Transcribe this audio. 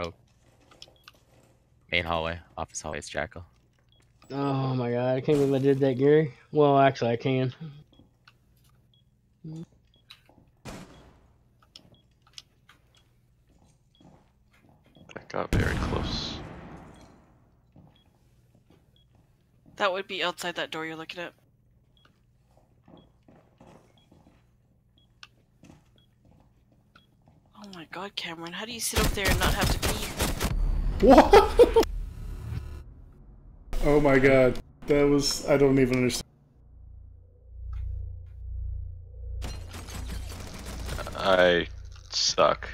Rogue. Main hallway. Office hallway is Jackal. Oh my god, I can't believe I did that, Gary. Well, actually, I can. That got very close. That would be outside that door you're looking at. My god, Cameron, how do you sit up there and not have to pee? What? oh my god. That was. I don't even understand. I suck.